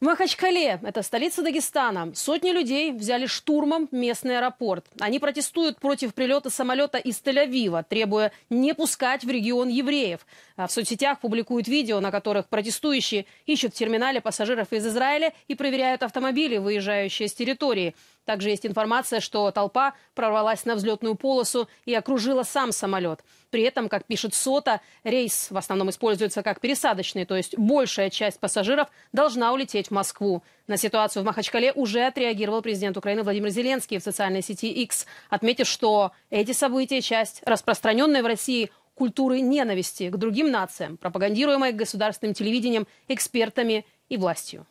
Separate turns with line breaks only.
В Махачкале, это столица Дагестана, сотни людей взяли штурмом местный аэропорт. Они протестуют против прилета самолета из Тель-Авива, требуя не пускать в регион евреев. А в соцсетях публикуют видео, на которых протестующие ищут в терминале пассажиров из Израиля и проверяют автомобили, выезжающие с территории. Также есть информация, что толпа прорвалась на взлетную полосу и окружила сам самолет. При этом, как пишет СОТа, рейс в основном используется как пересадочный, то есть большая часть пассажиров должна улететь в Москву. На ситуацию в Махачкале уже отреагировал президент Украины Владимир Зеленский в социальной сети X, отметив, что эти события – часть распространенной в России культуры ненависти к другим нациям, пропагандируемой государственным телевидением, экспертами и властью.